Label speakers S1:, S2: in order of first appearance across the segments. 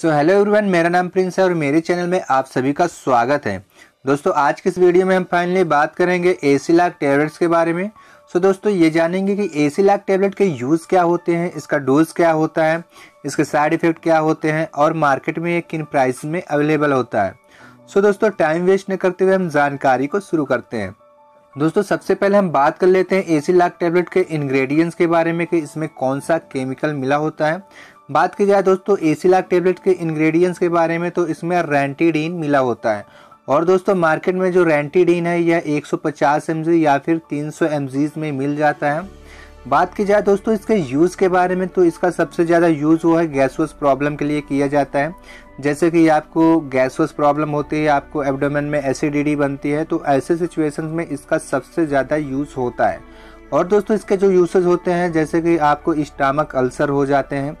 S1: So hello everyone मेरा नाम Prince है और मेरे चैनल में आप सभी का स्वागत है। दोस्तों आज के इस वीडियो में हम फाइनली बात करेंगे एसी लाख टैबलेट्स के बारे में। सो so, दोस्तों ये जानेंगे कि एसी लाख टैबलेट के यूज़ क्या होते हैं इसका डोज क्या होता है इसके साइड इफ़ेक्ट क्या होते हैं और मार्केट में ये किन प्राइस में अवेलेबल होता है। सो so, दोस्तों टाइम वेस्ट न करते हुए हम जानकारी को शुरू करते हैं। दोस्तों सबसे पहले हम बात कर लेते हैं एसी लाख टैबलेट के इंग्रेडिएंट्स के बारे में कि इसमें कौन सा केमिकल मिला होता है। बात की जाए दोस्तों एसी लाख टैबलेट के इंग्रेडिएंट्स के बारे में तो इसमें रेंटीडीन मिला होता है। और दोस्तों मार्केट में जो रेंटीडीन है, यह 150 एम या फिर 300 एम में मिल जाता है। बात की जाए दोस्तों, इसके यूज़ के बारे में तो इसका सबसे ज़्यादा यूज़ वो है गैसवस प्रॉब्लम के लिए किया जाता है। जैसे कि आपको गैसवस प्रॉब्लम होती है, आपको एब्डोमेन में एसिडिटी बनती है तो ऐसे सिचुएशन में इसका सबसे ज़्यादा यूज़ होता है। और दोस्तों, इसके जो यूसेज होते हैं, जैसे कि आपको स्टामक अल्सर हो जाते हैं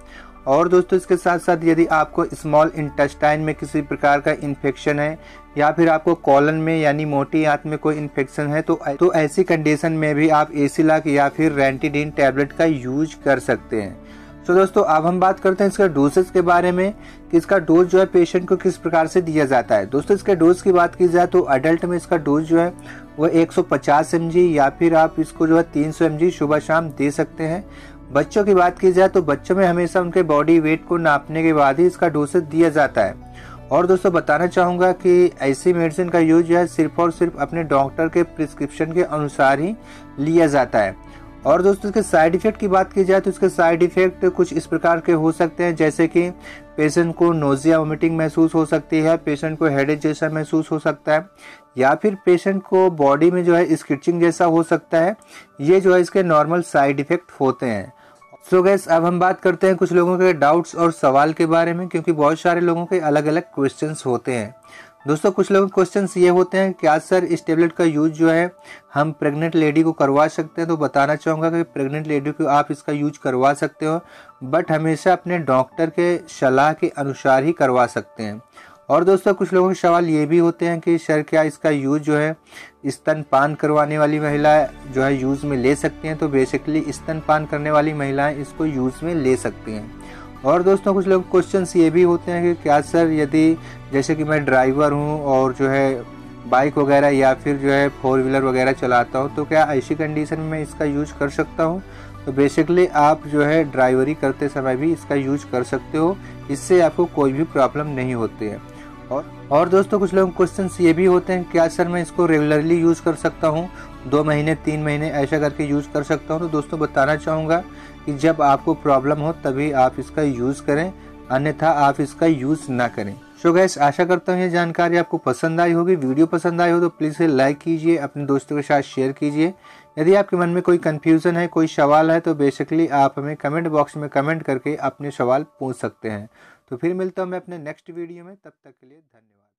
S1: और दोस्तों, इसके साथ साथ यदि आपको स्मॉल इंटेस्टाइन में किसी प्रकार का इन्फेक्शन है, या फिर आपको कॉलन में, यानी मोटी आंत में कोई इन्फेक्शन है तो तो ऐसी कंडीशन में भी आप एसीलाक या फिर रेंटीडीन टैबलेट का यूज़ कर सकते हैं। तो दोस्तों, अब हम बात करते हैं इसका डोसेज के बारे में, कि इसका डोज जो है पेशेंट को किस प्रकार से दिया जाता है। दोस्तों, इसके डोज की बात की जाए तो अडल्ट में इसका डोज जो है, वो 150 mg या फिर आप इसको जो है 300 mg सुबह शाम दे सकते हैं। बच्चों की बात की जाए तो बच्चों में हमेशा उनके बॉडी वेट को नापने के बाद ही इसका डोसेज दिया जाता है। और दोस्तों बताना चाहूँगा कि ऐसी मेडिसिन का यूज़ जो है सिर्फ़ और सिर्फ़ अपने डॉक्टर के प्रिस्क्रिप्शन के अनुसार ही लिया जाता है। और दोस्तों इसके साइड इफ़ेक्ट की बात की जाए तो इसके साइड इफ़ेक्ट कुछ इस प्रकार के हो सकते हैं, जैसे कि पेशेंट को नोजिया वोमिटिंग महसूस हो सकती है पेशेंट को हेडेक जैसा महसूस हो सकता है, या फिर पेशेंट को बॉडी में जो है स्किचिंग जैसा हो सकता है। ये जो है इसके नॉर्मल साइड इफ़ेक्ट होते हैं। सो so गैस अब हम बात करते हैं कुछ लोगों के डाउट्स और सवाल के बारे में, क्योंकि बहुत सारे लोगों के अलग अलग क्वेश्चंस होते हैं। दोस्तों, कुछ लोगों के क्वेश्चन ये होते हैं क्या सर इस टेबलेट का यूज़ जो है, हम प्रेग्नेंट लेडी को करवा सकते हैं। तो बताना चाहूँगा कि प्रेग्नेंट लेडी को आप इसका यूज़ करवा सकते हो बट हमेशा अपने डॉक्टर के सलाह के अनुसार ही करवा सकते हैं। और दोस्तों, कुछ लोगों के सवाल ये भी होते हैं कि सर क्या इसका यूज़ जो है, स्तनपान करवाने वाली महिला जो है यूज़ में ले सकती हैं? तो बेसिकली स्तनपान करने वाली महिलाएँ इसको यूज़ में ले सकती हैं। और दोस्तों, कुछ लोग क्वेश्चन ये भी होते हैं कि क्या सर, यदि जैसे कि मैं ड्राइवर हूँ और जो है बाइक वगैरह या फिर जो है फोर व्हीलर वगैरह चलाता हूँ तो क्या ऐसी कंडीशन में इसका यूज़ कर सकता हूँ? तो बेसिकली आप जो है ड्राइवरी करते समय भी इसका यूज़ कर सकते हो। इससे आपको कोई भी प्रॉब्लम नहीं होती है। और और दोस्तों, कुछ लोग क्वेश्चन ये भी होते हैं क्या सर मैं इसको रेगुलरली यूज़ कर सकता हूँ। दो महीने, तीन महीने ऐसा करके यूज़ कर सकता हूँ। तो दोस्तों, बताना चाहूँगा कि जब आपको प्रॉब्लम हो, तभी आप इसका यूज़ करें। अन्यथा, आप इसका यूज़ ना करें। सो गैस आशा करता हूँ ये जानकारी आपको पसंद आई होगी। वीडियो पसंद आई हो तो प्लीज़ लाइक कीजिए, अपने दोस्तों के साथ शेयर कीजिए। यदि आपके मन में कोई कन्फ्यूज़न है, कोई सवाल है तो बेसिकली आप हमें कमेंट बॉक्स में कमेंट करके अपने सवाल पूछ सकते हैं। तो फिर मिलता हूँ मैं अपने नेक्स्ट वीडियो में, तब तक के लिए धन्यवाद।